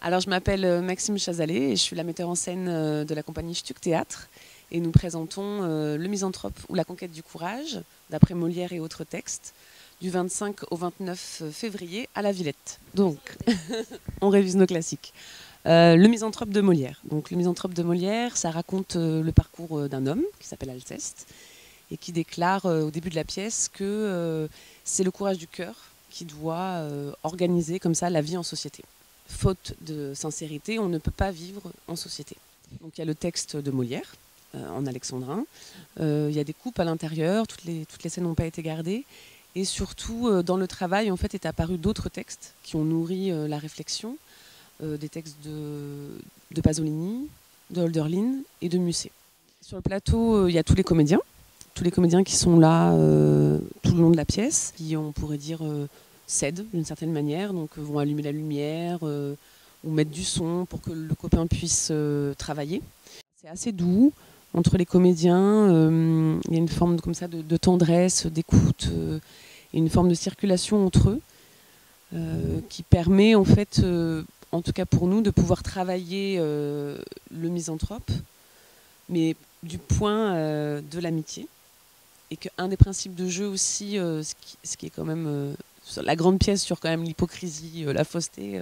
Alors je m'appelle Maxime Chazalet et je suis la metteur en scène de la compagnie Stuck Théâtre et nous présentons Le Misanthrope ou la conquête du courage d'après Molière et autres textes du 25 au 29 février à la Villette. Donc, on révise nos classiques. Euh, le misanthrope de Molière. Donc, le misanthrope de Molière, ça raconte euh, le parcours euh, d'un homme qui s'appelle Alceste et qui déclare au début de la pièce que c'est le courage du cœur qui doit organiser comme ça la vie en société. Faute de sincérité, on ne peut pas vivre en société. Donc, il y a le texte de Molière en alexandrin. Il y a des coupes à l'intérieur, toutes les, toutes les scènes n'ont pas été gardées. Et surtout, euh, dans le travail, en fait, est apparu d'autres textes qui ont nourri euh, la réflexion, euh, des textes de, de Pasolini, de Holderlin et de Musset. Sur le plateau, il y a tous les comédiens, tous les comédiens qui sont là tout le long de la pièce, qui, on pourrait dire, cèdent d'une certaine manière, donc vont allumer la lumière ou mettre du son pour que le copain puisse travailler. C'est assez doux entre les comédiens. il y a une forme comme ça de, tendresse, d'écoute une forme de circulation entre eux euh, qui permet en fait, euh, en tout cas pour nous, de pouvoir travailler euh, le misanthrope, mais du point de l'amitié. Et qu'un des principes de jeu aussi, ce, qui, est quand même la grande pièce sur quand même l'hypocrisie, la fausseté,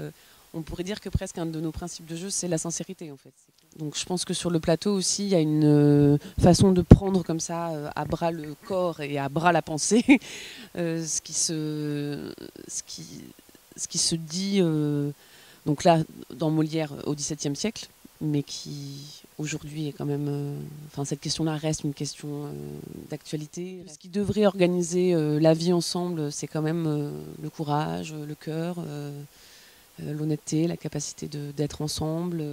on pourrait dire que presque un de nos principes de jeu, c'est la sincérité en fait. Donc je pense que sur le plateau aussi, il y a une euh, façon de prendre comme ça euh, à bras le corps et à bras la pensée, euh, ce, qui se, ce qui se dit, donc là, dans Molière au XVIIe siècle, mais qui aujourd'hui est quand même, enfin cette question-là reste une question d'actualité. Ce qui devrait organiser la vie ensemble, c'est quand même le courage, le cœur, l'honnêteté, la capacité d'être ensemble.